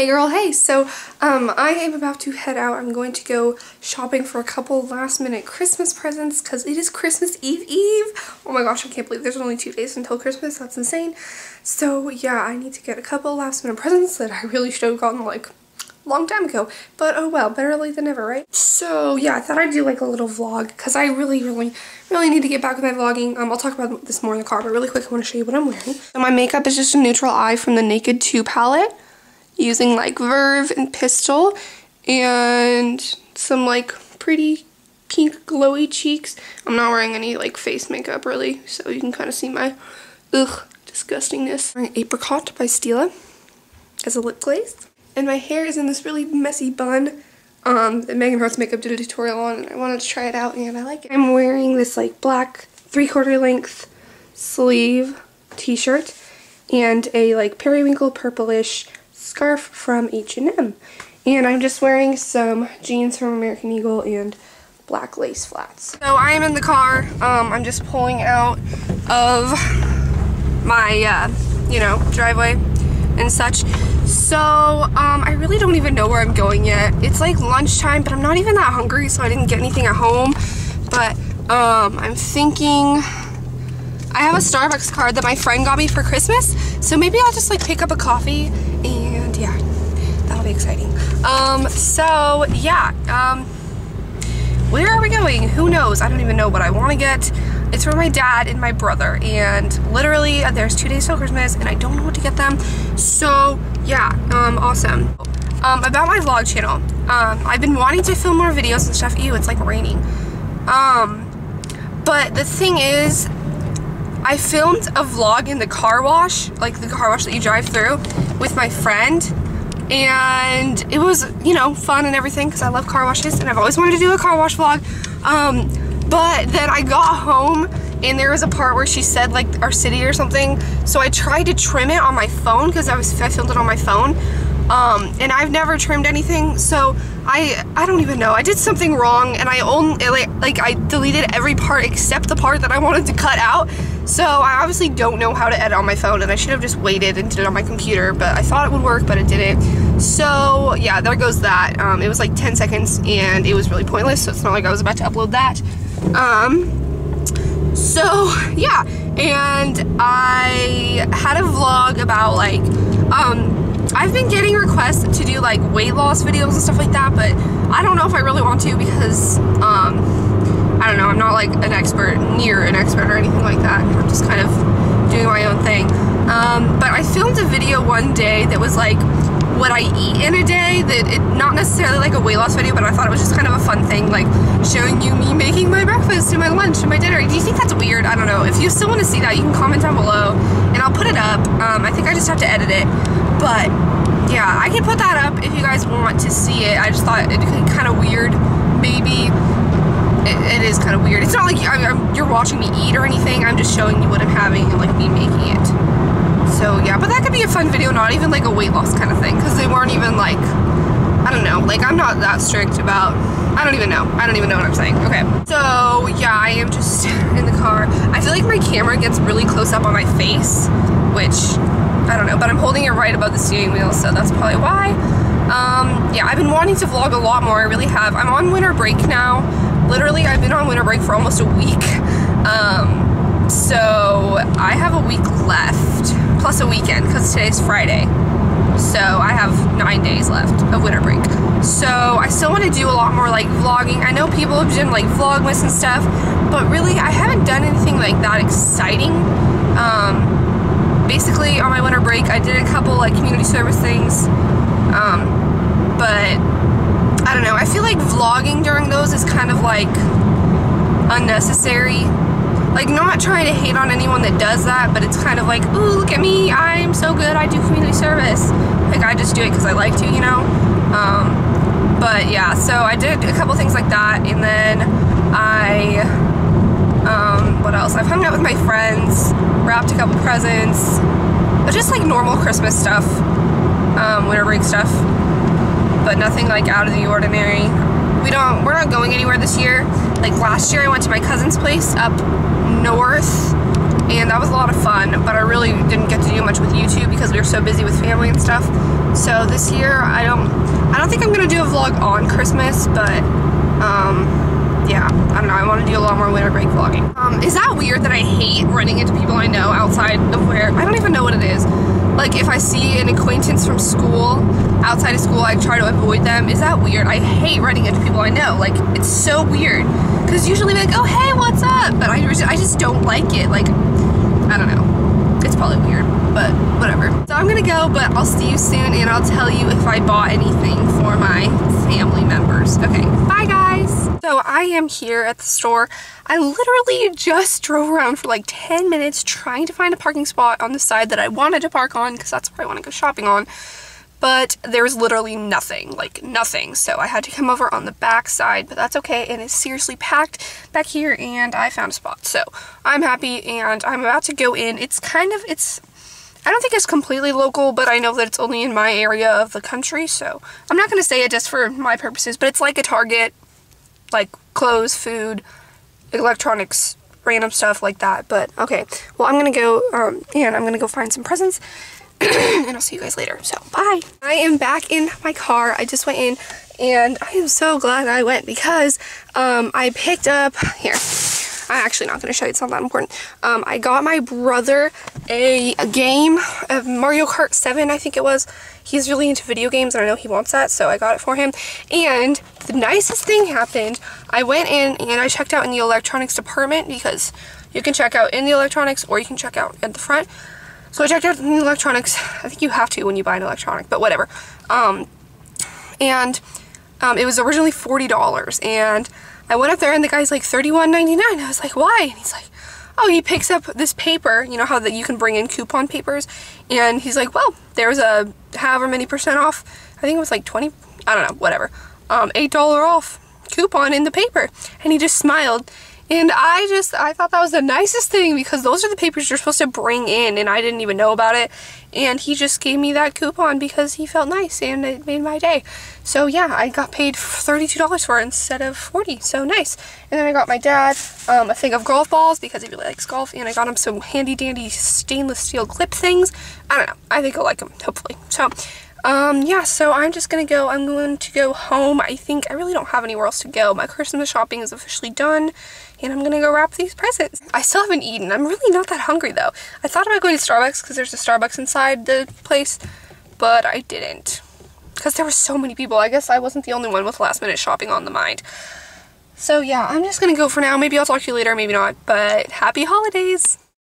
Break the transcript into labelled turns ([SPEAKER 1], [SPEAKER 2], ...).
[SPEAKER 1] Hey girl, hey! So, um, I am about to head out. I'm going to go shopping for a couple last minute Christmas presents because it is Christmas Eve Eve. Oh my gosh, I can't believe there's only two days until Christmas. That's insane. So, yeah, I need to get a couple last minute presents that I really should have gotten like a long time ago. But oh well, better late than never, right? So, yeah, I thought I'd do like a little vlog because I really, really, really need to get back with my vlogging. Um, I'll talk about this more in the car, but really quick, I want to show you what I'm wearing. So my makeup is just a neutral eye from the Naked 2 palette using like Verve and Pistol and some like pretty pink glowy cheeks. I'm not wearing any like face makeup really, so you can kind of see my ugh disgustingness. I'm wearing Apricot by Stila as a lip glaze. And my hair is in this really messy bun um, that Megan Hearts Makeup did a tutorial on and I wanted to try it out and I like it. I'm wearing this like black three quarter length sleeve t-shirt and a like periwinkle purplish scarf from H&M. And I'm just wearing some jeans from American Eagle and black lace flats. So I am in the car. Um, I'm just pulling out of my, uh, you know, driveway and such. So um, I really don't even know where I'm going yet. It's like lunchtime, but I'm not even that hungry, so I didn't get anything at home. But um, I'm thinking I have a Starbucks card that my friend got me for Christmas, so maybe I'll just like pick up a coffee and yeah, that'll be exciting. Um, so yeah, um, where are we going? Who knows? I don't even know what I want to get. It's for my dad and my brother, and literally there's two days till Christmas, and I don't know what to get them. So yeah, um, awesome. Um, about my vlog channel, um, I've been wanting to film more videos and stuff. Ew, it's like raining. Um, but the thing is, I filmed a vlog in the car wash, like the car wash that you drive through, with my friend. And it was, you know, fun and everything because I love car washes and I've always wanted to do a car wash vlog. Um, but then I got home and there was a part where she said like our city or something. So I tried to trim it on my phone because I was I filmed it on my phone. Um, and I've never trimmed anything, so I I don't even know. I did something wrong, and I only like, like I deleted every part except the part that I wanted to cut out. So I obviously don't know how to edit on my phone, and I should have just waited and did it on my computer. But I thought it would work, but it didn't. So yeah, there goes that. Um, it was like 10 seconds, and it was really pointless. So it's not like I was about to upload that. Um, so yeah, and I had a vlog about like um I've been getting requests to do like weight loss videos and stuff like that, but I don't know if I really want to because, um, don't know, I'm not like an expert, near an expert or anything like that. I'm just kind of doing my own thing. Um, but I filmed a video one day that was like what I eat in a day that it, not necessarily like a weight loss video but I thought it was just kind of a fun thing like showing you me making my breakfast and my lunch and my dinner do you think that's weird I don't know if you still want to see that you can comment down below and I'll put it up um, I think I just have to edit it but yeah, I can put that up if you guys want to see it. I just thought be kind of weird. Maybe it, it is kind of weird. It's not like I'm, I'm, you're watching me eat or anything. I'm just showing you what I'm having and like me making it. So yeah, but that could be a fun video, not even like a weight loss kind of thing, because they weren't even like, I don't know, like I'm not that strict about, I don't even know. I don't even know what I'm saying. Okay, so yeah, I am just in the car. I feel like my camera gets really close up on my face, which I don't know, but I'm holding it right above the steering wheel, so that's probably why. Um, yeah, I've been wanting to vlog a lot more, I really have. I'm on winter break now. Literally, I've been on winter break for almost a week. Um, so I have a week left, plus a weekend, because today's Friday. So I have nine days left of winter break. So I still want to do a lot more like vlogging. I know people have done like Vlogmas and stuff, but really I haven't done anything like that exciting. Um, basically on my winter break I did a couple like community service things um, but I don't know I feel like vlogging during those is kind of like unnecessary. Like not trying to hate on anyone that does that but it's kind of like ooh look at me I'm so good I do community service. Like I just do it because I like to you know? Um, but yeah so I did a couple things like that and then I um, what else? I've hung out with my friends wrapped a couple presents. Just like normal Christmas stuff, um, winter break stuff, but nothing like out of the ordinary. We don't, we're not going anywhere this year. Like last year I went to my cousin's place up north and that was a lot of fun, but I really didn't get to do much with YouTube because we were so busy with family and stuff. So this year, I don't, I don't think I'm gonna do a vlog on Christmas, but um, yeah, I don't know, I want to do a lot more winter break vlogging. Um, is that weird that I hate running into people I know outside of where, I don't even know what it is. Like if I see an acquaintance from school, outside of school, I try to avoid them. Is that weird? I hate running into people I know. Like it's so weird. Cause usually like, oh hey, what's up? But I, I just don't like it. Like, I don't know. It's probably weird, but whatever. So I'm gonna go, but I'll see you soon and I'll tell you if I bought anything for my family members. Okay, bye guys. So I am here at the store. I literally just drove around for like 10 minutes trying to find a parking spot on the side that I wanted to park on because that's where I want to go shopping on but there was literally nothing, like nothing. So I had to come over on the back side, but that's okay. And it's seriously packed back here and I found a spot. So I'm happy and I'm about to go in. It's kind of, it's, I don't think it's completely local, but I know that it's only in my area of the country. So I'm not going to say it just for my purposes, but it's like a Target, like clothes, food, electronics, random stuff like that. But okay, well, I'm going to go um, and I'm going to go find some presents and I'll see you guys later. So bye. I am back in my car. I just went in and I am so glad I went because um, I picked up, here, I'm actually not going to show you, it's not that important. Um, I got my brother a, a, game of Mario Kart 7, I think it was. He's really into video games and I know he wants that, so I got it for him. And the nicest thing happened, I went in and I checked out in the electronics department because you can check out in the electronics or you can check out at the front. So I checked out in the electronics. I think you have to when you buy an electronic, but whatever. Um, and um, it was originally $40. And I went up there and the guy's like $31.99. I was like, why? And he's like, oh, he picks up this paper. You know how that you can bring in coupon papers? And he's like, well, there's a however many percent off. I think it was like 20, I don't know, whatever. Um, $8 off coupon in the paper. And he just smiled and I just, I thought that was the nicest thing because those are the papers you're supposed to bring in and I didn't even know about it. And he just gave me that coupon because he felt nice and it made my day. So yeah, I got paid $32 for it instead of 40 So nice. And then I got my dad um, a thing of golf balls because he really likes golf. And I got him some handy dandy stainless steel clip things. I don't know. I think he'll like them, hopefully. So um, yeah, so I'm just gonna go, I'm going to go home. I think I really don't have anywhere else to go. My Christmas shopping is officially done, and I'm gonna go wrap these presents. I still haven't eaten. I'm really not that hungry though. I thought about going to Starbucks because there's a Starbucks inside the place, but I didn't. Because there were so many people. I guess I wasn't the only one with last minute shopping on the mind. So yeah, I'm just gonna go for now. Maybe I'll talk to you later, maybe not, but happy holidays!